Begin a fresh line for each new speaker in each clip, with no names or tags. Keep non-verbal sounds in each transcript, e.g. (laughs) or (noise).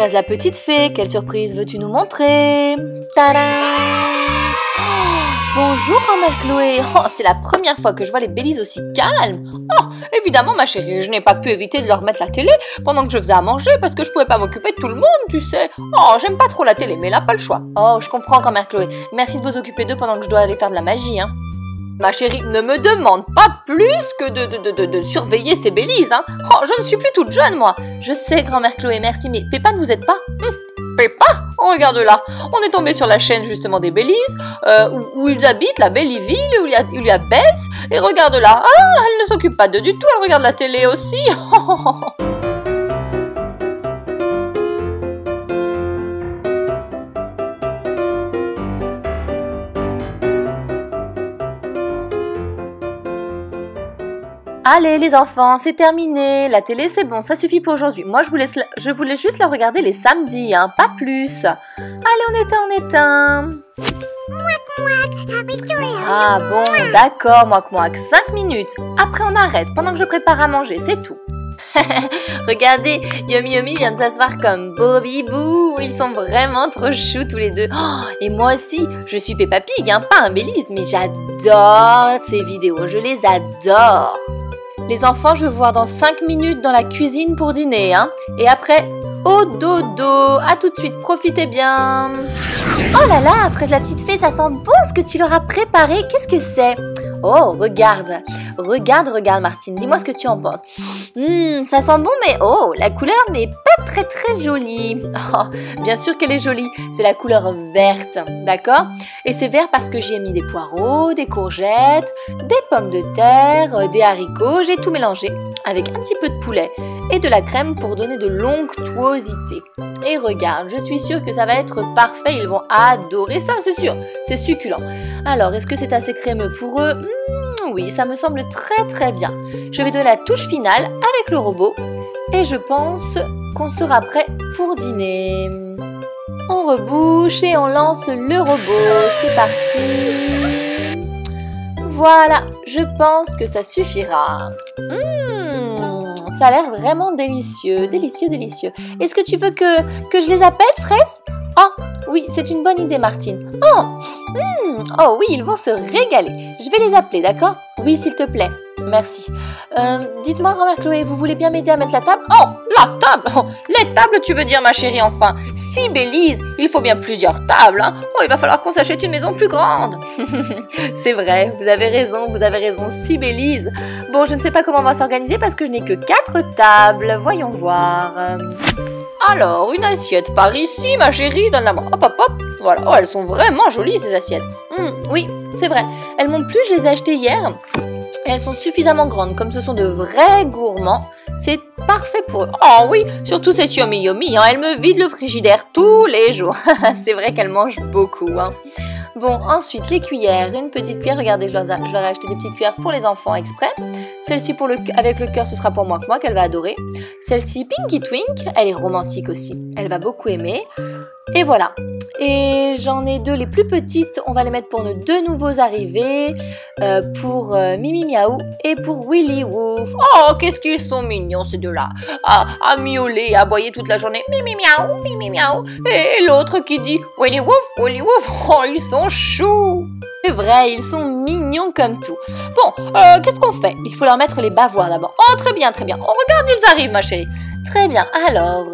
La petite fée, quelle surprise veux-tu nous montrer? Tadam! Bonjour grand-mère Chloé. Oh, c'est la première fois que je vois les Bélises aussi calmes. Oh, évidemment ma chérie, je n'ai pas pu éviter de leur mettre la télé pendant que je faisais à manger parce que je pouvais pas m'occuper de tout le monde, tu sais. Oh, j'aime pas trop la télé, mais là, pas le choix. Oh, je comprends grand-mère Chloé, merci de vous occuper d'eux pendant que je dois aller faire de la magie, hein Ma chérie, ne me demande pas plus que de, de, surveiller ces Bélises, hein. Oh, je ne suis plus toute jeune, moi. Je sais, grand-mère Chloé, merci, mais Péppa ne vous aide pas. Hum. Peppa oh, Regarde là, on est tombé sur la chaîne justement des Bélises, euh, où, ils habitent, la Bellyville, où il y a, il y a Bess, et regarde là, ah, elle ne s'occupe pas d'eux du tout, elle regarde la télé aussi. (laughs) Allez les enfants, c'est terminé. La télé c'est bon, ça suffit pour aujourd'hui. Moi je, vous laisse, je voulais juste la regarder les samedis, hein, pas plus. Allez, on éteint, on éteint. Ah bon, d'accord, moi moi 5 minutes. Après on arrête pendant que je prépare à manger, c'est tout. (laughs) Regardez, Yomi Yomi vient de s'asseoir comme Bobby Boo. Ils sont vraiment trop choux tous les deux. Oh, et moi aussi, je suis Peppa Pig, hein, pas un Bélise, mais j'adore ces vidéos, je les adore. Les enfants, je vais vous voir dans 5 minutes dans la cuisine pour dîner. Hein. Et après, au dodo. À tout de suite, profitez bien. Oh là là, après la petite fée, ça sent bon ce que tu leur as préparé. Qu'est-ce que c'est? Oh, regarde. Regarde, regarde Martine, dis-moi ce que tu en penses. Hum, ça sent bon, mais oh, la couleur n'est pas très très jolie. Oh, bien sûr qu'elle est jolie, c'est la couleur verte, d'accord? Et c'est vert parce que j'ai mis des poireaux, des courgettes, des pommes de terre, des haricots, j'ai tout mélangé avec un petit peu de poulet et de la crème pour donner de l'onctuosité. Et regarde, je suis sûre que ça va être parfait, ils vont adorer ça, c'est sûr, c'est succulent. Alors, est-ce que c'est assez crémeux pour eux? Hmm, Oui, ça me semble très très bien. Je vais donner la touche finale avec le robot et je pense qu'on sera prêt pour dîner. On rebouche et on lance le robot. C'est parti. Voilà, je pense que ça suffira. Mmh, ça a l'air vraiment délicieux, délicieux, délicieux. Est-ce que tu veux que, que je les appelle, fraises Oh, oui, c'est une bonne idée, Martine. Oh, mmh, oh oui, ils vont se régaler. Je vais les appeler, d'accord? Oui, s'il te plaît. Merci. Euh, dites-moi, grand-mère Chloé, vous voulez bien m'aider à mettre la table? Oh, la table oh, Les tables, tu veux dire, ma chérie, enfin Si, Bélise, il faut bien plusieurs tables. Hein. Oh, il va falloir qu'on s'achète une maison plus grande. (laughs) C'est vrai, vous avez raison, vous avez raison, si, Bélise. Bon, je ne sais pas comment on va s'organiser parce que je n'ai que quatre tables. Voyons voir. Alors, une assiette par ici, ma chérie, donne-la-moi. Hop, hop, hop. Voilà. Oh, elles sont vraiment jolies, ces assiettes. Hum, oui, c'est vrai. Elles m'ont plu, je les ai achetées hier. Elles sont suffisamment grandes, comme ce sont de vrais gourmands. C'est parfait pour eux. Oh oui, surtout cette Yomi Yomi, hein, elle me vide le frigidaire tous les jours. (laughs) c'est vrai qu'elle mange beaucoup. Hein. Bon, ensuite les cuillères. Une petite cuillère, regardez, je leur, ai, acheté des petites cuillères pour les enfants exprès. Celle-ci avec le cœur, ce sera pour moi que moi, qu'elle va adorer. Celle-ci, Pinky Twink, elle est romantique aussi. Elle va beaucoup aimer. Et voilà. Et j'en ai deux les plus petites, on va les mettre pour nos deux nouveaux arrivés, euh, pour euh, Mimi Miaou et pour Willy Woof. Oh, qu'est-ce qu'ils sont mignons ces deux-là à, à miauler, à aboyer toute la journée. Mimi Miaou, Mimi Miaou. Et, l'autre qui dit Willy Woof, Willy Woof. Oh, ils sont choux c'est vrai, ils sont mignons comme tout. Bon, euh, qu'est-ce qu'on fait? Il faut leur mettre les bavoirs d'abord. Oh, très bien, très bien. On regarde, ils arrivent, ma chérie. Très bien. Alors,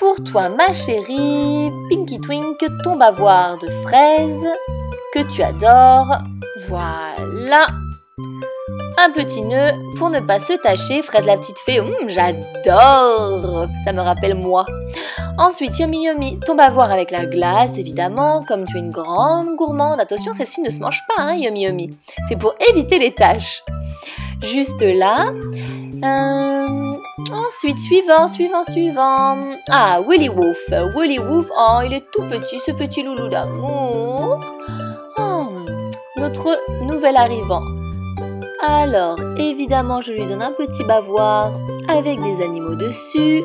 pour toi, ma chérie, Pinky Twink, ton bavoir de fraises que tu adores. Voilà. Un petit nœud pour ne pas se tacher. Fraise la petite fée, hum, j'adore. Ça me rappelle moi. Ensuite, Yomi Yomi, ton bavoir avec la glace, évidemment. Comme tu es une grande gourmande, attention, celle-ci ne se mange pas, hein, Yomi Yomi. C'est pour éviter les taches. Juste là. Euh, ensuite, suivant, suivant, suivant. Ah, Willy Woof. Willy Woof, oh, il est tout petit, ce petit loulou d'amour. Oh, notre nouvel arrivant. Alors, évidemment, je lui donne un petit bavoir avec des animaux dessus.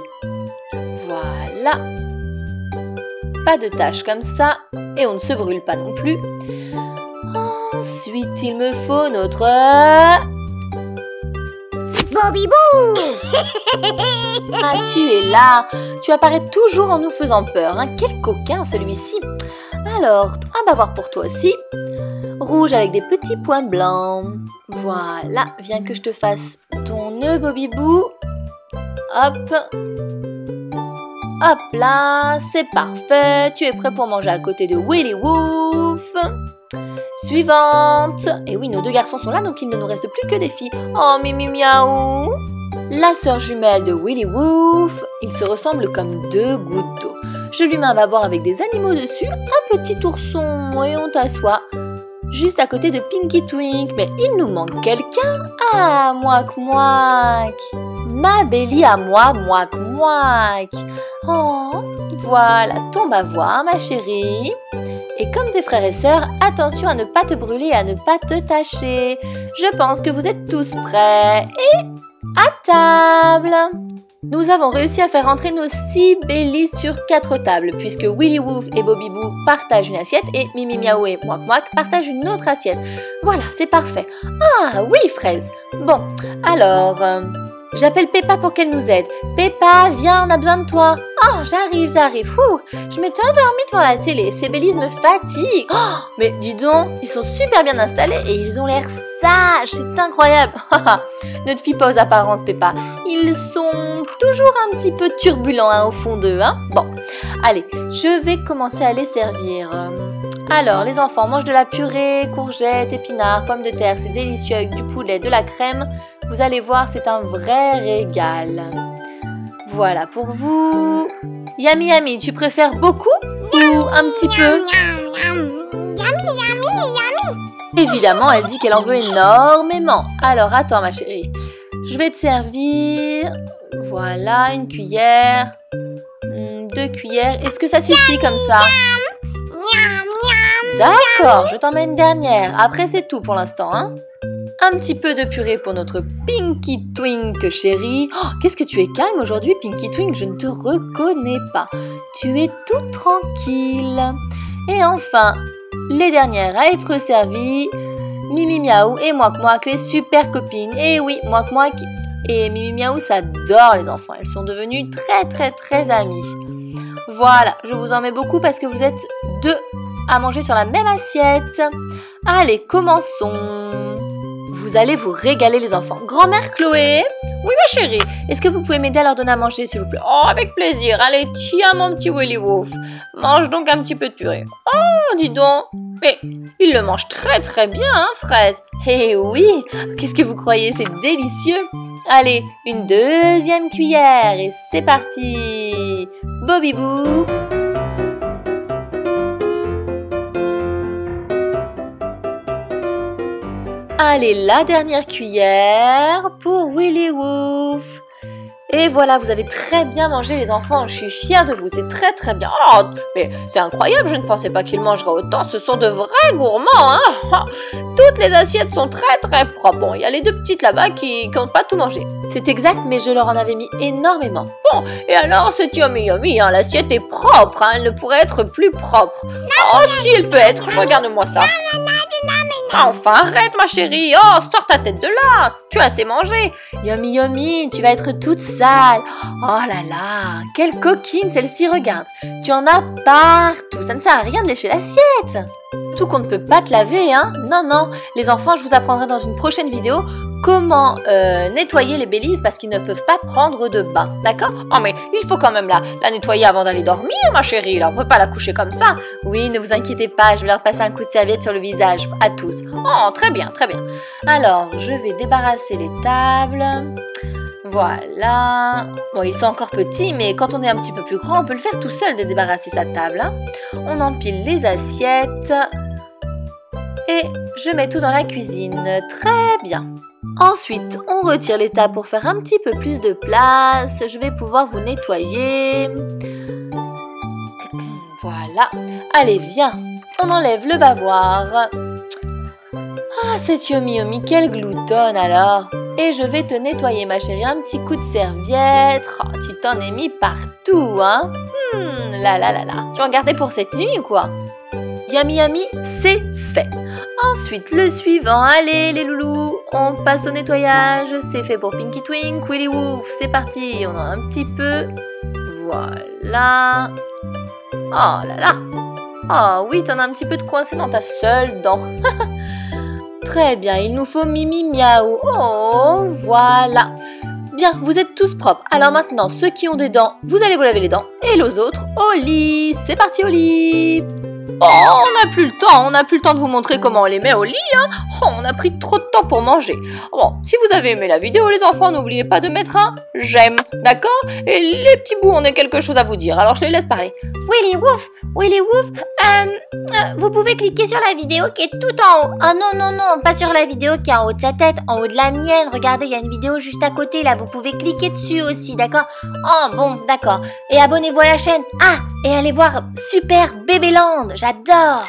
Voilà. Pas de taches comme ça. Et on ne se brûle pas non plus. Ensuite, il me faut notre
Bobby Boo
Ah, tu es là Tu apparais toujours en nous faisant peur. Hein. Quel coquin celui-ci Alors, on va voir pour toi aussi. Rouge avec des petits points blancs. Voilà, viens que je te fasse ton nœud Bobby Boo. Hop. Hop là, c'est parfait. Tu es prêt pour manger à côté de Willy Woof. Suivante. Et oui, nos deux garçons sont là, donc il ne nous reste plus que des filles. Oh, mimi miaou. La sœur jumelle de Willy Woof. Ils se ressemblent comme deux gouttes d'eau. Je lui mets un bavoir avec des animaux dessus, un petit ourson, et on t'assoit juste à côté de Pinky Twink. Mais il nous manque quelqu'un. Ah, moic moic. Ma Belly à moi, moic moic. Oh, voilà ton bavoir, ma chérie. Et comme tes frères et sœurs, attention à ne pas te brûler et à ne pas te tâcher. Je pense que vous êtes tous prêts. Et à table nous avons réussi à faire entrer nos six Bellies sur quatre tables, puisque Willy Woof et Bobby Boo partagent une assiette et Mimi Miaou et Mouak Mouak partagent une autre assiette. Voilà, c'est parfait. Ah oui, fraise. Bon, alors, euh, J'appelle Peppa pour qu'elle nous aide. Peppa, viens, on a besoin de toi. Oh, j'arrive, j'arrive. Ouh, je m'étais endormie devant la télé. Ces bélises me fatiguent. Oh, mais dis donc, ils sont super bien installés et ils ont l'air sages. C'est incroyable. ne te fie pas aux apparences, Peppa. Ils sont toujours un petit peu turbulents hein, au fond d'eux. Hein bon, allez, je vais commencer à les servir. Alors, les enfants mangent de la purée, courgettes, épinards, pommes de terre. C'est délicieux avec du poulet, de la crème. Vous allez voir, c'est un vrai régal. Voilà pour vous. Yami Yami, tu préfères beaucoup ou un petit peu? Évidemment, elle dit qu'elle en veut énormément. Alors attends ma chérie. Je vais te servir. Voilà, une cuillère. Hmm, deux cuillères. Est-ce que ça suffit comme ça? D'accord, je t'en mets une dernière. Après, c'est tout pour l'instant. Hein un petit peu de purée pour notre Pinky Twink chérie. Oh, qu'est-ce que tu es calme aujourd'hui, Pinky Twink? Je ne te reconnais pas. Tu es tout tranquille. Et enfin, les dernières à être servies. Mimi Miaou et Moik Moik, les super copines. Et oui, Moik Moik et Mimi Miaou s'adorent les enfants. Elles sont devenues très très très amies. Voilà, je vous en mets beaucoup parce que vous êtes deux à manger sur la même assiette. Allez, commençons. Vous allez vous régaler les enfants. Grand-mère Chloé. Oui ma chérie, est-ce que vous pouvez m'aider à leur donner à manger s'il vous plaît? Oh avec plaisir, allez tiens mon petit Willy Wolf. Mange donc un petit peu de purée. Oh dis donc. Mais il le mange très très bien hein fraise. Eh oui. Qu'est-ce que vous croyez? C'est délicieux. Allez, une deuxième cuillère et c'est parti. Bobby Allez, la dernière cuillère pour Willy Woof. Et voilà, vous avez très bien mangé les enfants, je suis fière de vous, c'est très très bien. Oh, mais c'est incroyable, je ne pensais pas qu'ils mangeraient autant, ce sont de vrais gourmands. Hein Toutes les assiettes sont très très propres. Bon, il y a les deux petites là-bas qui n'ont pas tout mangé. C'est exact, mais je leur en avais mis énormément. Bon, et alors c'est yummy yummy, hein, l'assiette est propre, hein, elle ne pourrait être plus propre. Oh si, elle peut être, regarde-moi ça. Enfin, arrête ma chérie. Oh, sors ta tête de là. Tu as assez mangé. Yummy, yummy, tu vas être toute sale. Oh là là, quelle coquine celle-ci, regarde. Tu en as partout. Ça ne sert à rien de lécher l'assiette. Tout qu'on ne peut pas te laver, hein. Non, non. Les enfants, je vous apprendrai dans une prochaine vidéo comment euh, nettoyer les bélises parce qu'ils ne peuvent pas prendre de bain. D'accord? Oh mais il faut quand même la, la nettoyer avant d'aller dormir, ma chérie. Là, on peut pas la coucher comme ça. Oui, ne vous inquiétez pas, je vais leur passer un coup de serviette sur le visage à tous. Oh, très bien, très bien. Alors, je vais débarrasser les tables. Voilà. Bon, ils sont encore petits, mais quand on est un petit peu plus grand, on peut le faire tout seul de débarrasser sa table. Hein. On empile les assiettes. Et je mets tout dans la cuisine. Très bien. Ensuite, on retire les pour faire un petit peu plus de place. Je vais pouvoir vous nettoyer. (clears throat) Voilà. Allez, viens. On enlève le bavoir. Ah, cette Yomi Yomi, quelle gloutonne alors Et je vais te nettoyer, ma chérie, un petit coup de serviette. Oh, tu t'en es mis partout, hein Hmm, là là là là. Tu en gardais pour cette nuit ou quoi? Yami Yami, c'est fait. Ensuite, le suivant. Allez, les loulous, on passe au nettoyage. C'est fait pour Pinky Twink, Willy Woof. C'est parti. On a un petit peu. Voilà. Oh là là. Oh oui, t'en as un petit peu de coincé dans ta seule dent. (laughs) Très bien, il nous faut Mimi Miaou. Oh, voilà. Bien, vous êtes tous propres. Alors maintenant, ceux qui ont des dents, vous allez vous laver les dents. Et les autres, au lit. C'est parti au lit. Oh, on n'a plus le temps, on n'a plus le temps de vous montrer comment on les met au lit, hein. Oh, on a pris trop de temps pour manger. Bon, si vous avez aimé la vidéo, les enfants, n'oubliez pas de mettre un j'aime, d'accord? Et les petits bouts, on a quelque chose à vous dire, alors je les laisse parler.
Willy Wouf, Willy Wouf, euh, euh, vous pouvez cliquer sur la vidéo qui est tout en haut. Ah non, non, non, pas sur la vidéo qui est en haut de sa tête, en haut de la mienne. Regardez, il y a une vidéo juste à côté, là, vous pouvez cliquer dessus aussi, d'accord? Oh, bon, d'accord. Et abonnez-vous à la chaîne. Ah, et allez voir Super Babyland, j'adore